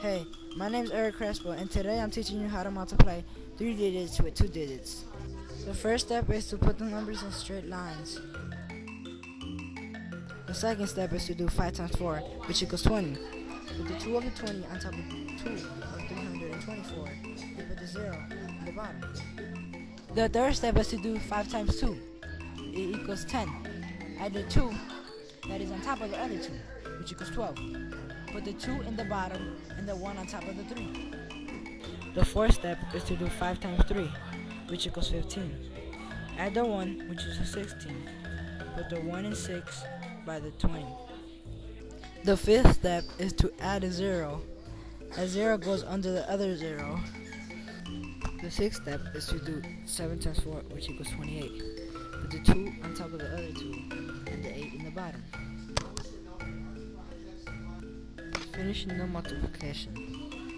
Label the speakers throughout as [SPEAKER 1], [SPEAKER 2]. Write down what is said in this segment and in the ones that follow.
[SPEAKER 1] Hey, my name is Eric Crespo, and today I'm teaching you how to multiply three digits with two digits. The first step is to put the numbers in straight lines. The second step is to do 5 times 4, which equals 20. Put the 2 of the 20 on top of 2 of 324. You put the 0 on the bottom. The third step is to do 5 times 2. It equals 10. Add the 2 that is on top of the other 2, which equals 12. Put the 2 in the bottom and the 1 on top of the 3. The fourth step is to do 5 times 3, which equals 15. Add the 1, which is a 16. Put the 1 and 6 by the 20. The fifth step is to add a 0. A 0 goes under the other 0. The sixth step is to do 7 times 4, which equals 28. Put the 2 on top of the other 2 Finishing the multiplication.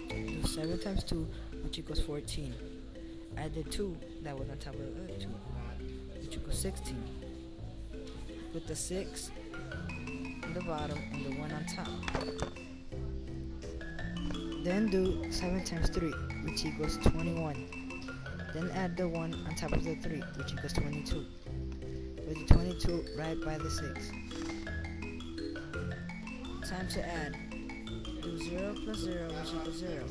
[SPEAKER 1] Do 7 times 2, which equals 14. Add the 2 that was on top of the other 2, which equals 16. Put the 6 on the bottom and the 1 on top. Then do 7 times 3, which equals 21. Then add the 1 on top of the 3, which equals 22. Put the 22 right by the 6. Time to add. Do 0 plus 0, which equals 0.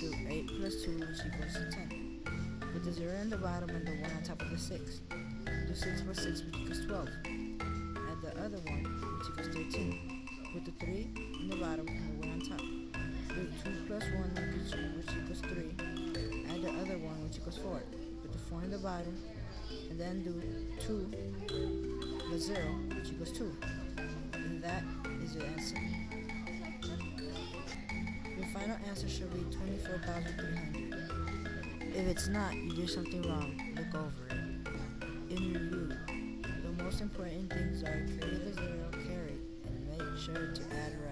[SPEAKER 1] Do 8 plus 2, which equals 10. Put the 0 in the bottom and the 1 on top of the 6. Do 6 plus 6, which equals 12. Add the other one, which equals 13. Put the 3 in the bottom and the 1 on top. Do 2 plus 1, which, equals 3. Add the other one, which equals 4. Put the 4 in the bottom, and then do 2 plus 0, which equals 2. And that is your answer. Final answer should be 24,300. If it's not, you did something wrong. Look over it. In review, the most important things are create the zero, carry, and make sure to add right.